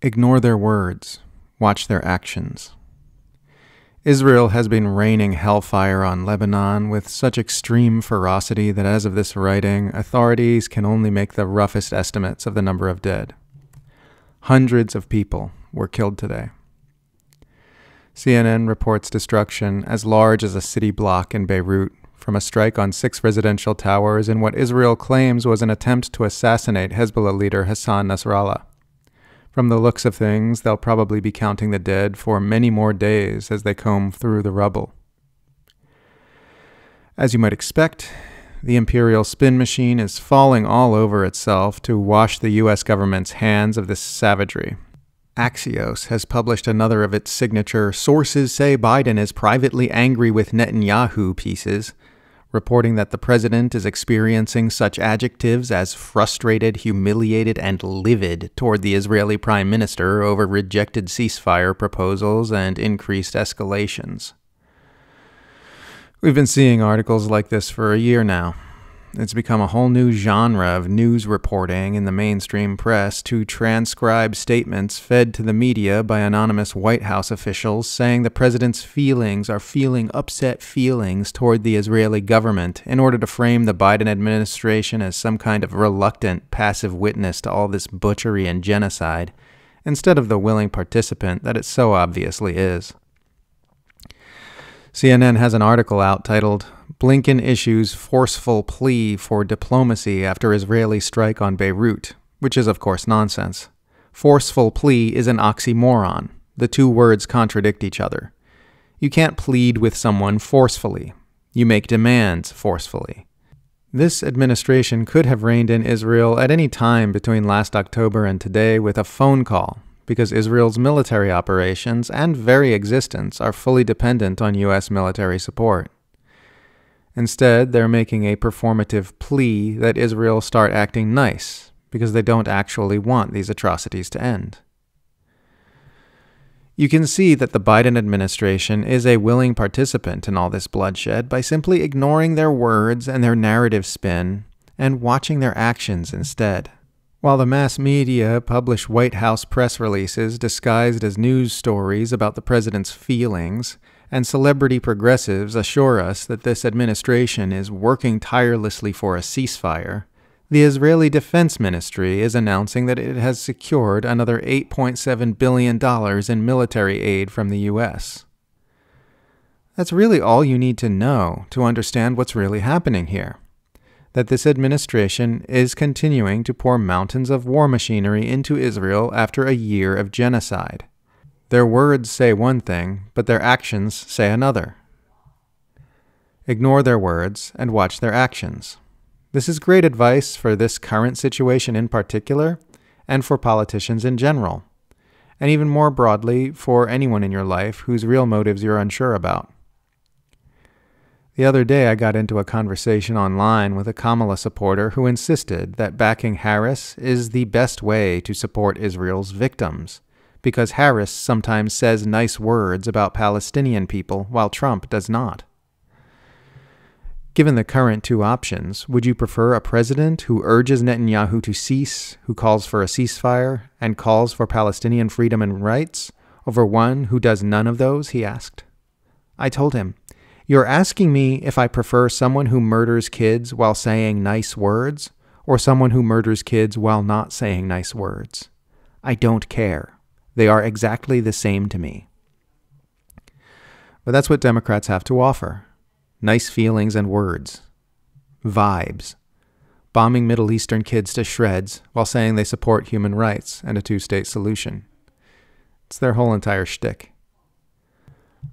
Ignore their words, watch their actions. Israel has been raining hellfire on Lebanon with such extreme ferocity that as of this writing, authorities can only make the roughest estimates of the number of dead. Hundreds of people were killed today. CNN reports destruction as large as a city block in Beirut from a strike on six residential towers in what Israel claims was an attempt to assassinate Hezbollah leader Hassan Nasrallah. From the looks of things, they'll probably be counting the dead for many more days as they comb through the rubble. As you might expect, the imperial spin machine is falling all over itself to wash the US government's hands of this savagery. Axios has published another of its signature Sources Say Biden is Privately Angry with Netanyahu pieces reporting that the president is experiencing such adjectives as frustrated, humiliated, and livid toward the Israeli prime minister over rejected ceasefire proposals and increased escalations. We've been seeing articles like this for a year now. It's become a whole new genre of news reporting in the mainstream press to transcribe statements fed to the media by anonymous White House officials saying the president's feelings are feeling upset feelings toward the Israeli government in order to frame the Biden administration as some kind of reluctant, passive witness to all this butchery and genocide, instead of the willing participant that it so obviously is. CNN has an article out titled Blinken issues forceful plea for diplomacy after Israeli strike on Beirut, which is, of course, nonsense. Forceful plea is an oxymoron. The two words contradict each other. You can't plead with someone forcefully. You make demands forcefully. This administration could have reigned in Israel at any time between last October and today with a phone call, because Israel's military operations and very existence are fully dependent on U.S. military support. Instead, they're making a performative plea that Israel start acting nice because they don't actually want these atrocities to end. You can see that the Biden administration is a willing participant in all this bloodshed by simply ignoring their words and their narrative spin and watching their actions instead. While the mass media publish White House press releases disguised as news stories about the president's feelings, and celebrity progressives assure us that this administration is working tirelessly for a ceasefire, the Israeli Defense Ministry is announcing that it has secured another $8.7 billion in military aid from the U.S. That's really all you need to know to understand what's really happening here. That this administration is continuing to pour mountains of war machinery into Israel after a year of genocide. Their words say one thing, but their actions say another. Ignore their words and watch their actions. This is great advice for this current situation in particular, and for politicians in general, and even more broadly for anyone in your life whose real motives you're unsure about. The other day, I got into a conversation online with a Kamala supporter who insisted that backing Harris is the best way to support Israel's victims because Harris sometimes says nice words about Palestinian people while Trump does not. Given the current two options, would you prefer a president who urges Netanyahu to cease, who calls for a ceasefire, and calls for Palestinian freedom and rights, over one who does none of those? he asked. I told him, You're asking me if I prefer someone who murders kids while saying nice words, or someone who murders kids while not saying nice words. I don't care. They are exactly the same to me. But that's what Democrats have to offer nice feelings and words, vibes, bombing Middle Eastern kids to shreds while saying they support human rights and a two state solution. It's their whole entire shtick.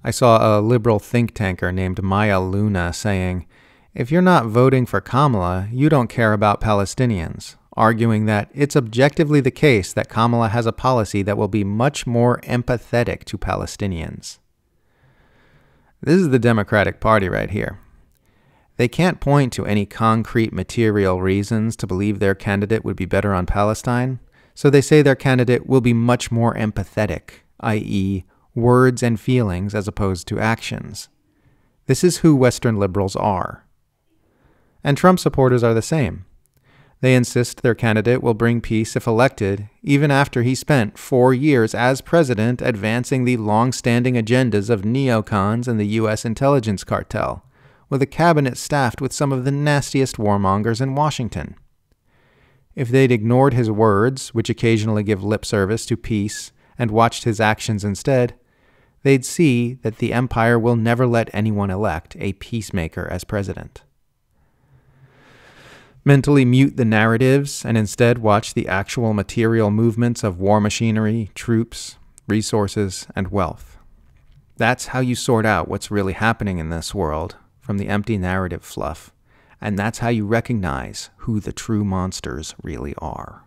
I saw a liberal think tanker named Maya Luna saying, If you're not voting for Kamala, you don't care about Palestinians arguing that it's objectively the case that Kamala has a policy that will be much more empathetic to Palestinians. This is the Democratic Party right here. They can't point to any concrete material reasons to believe their candidate would be better on Palestine, so they say their candidate will be much more empathetic, i.e., words and feelings as opposed to actions. This is who Western liberals are. And Trump supporters are the same. They insist their candidate will bring peace if elected, even after he spent four years as president advancing the long standing agendas of neocons and the U.S. intelligence cartel, with a cabinet staffed with some of the nastiest warmongers in Washington. If they'd ignored his words, which occasionally give lip service to peace, and watched his actions instead, they'd see that the empire will never let anyone elect a peacemaker as president. Mentally mute the narratives and instead watch the actual material movements of war machinery, troops, resources, and wealth. That's how you sort out what's really happening in this world from the empty narrative fluff, and that's how you recognize who the true monsters really are.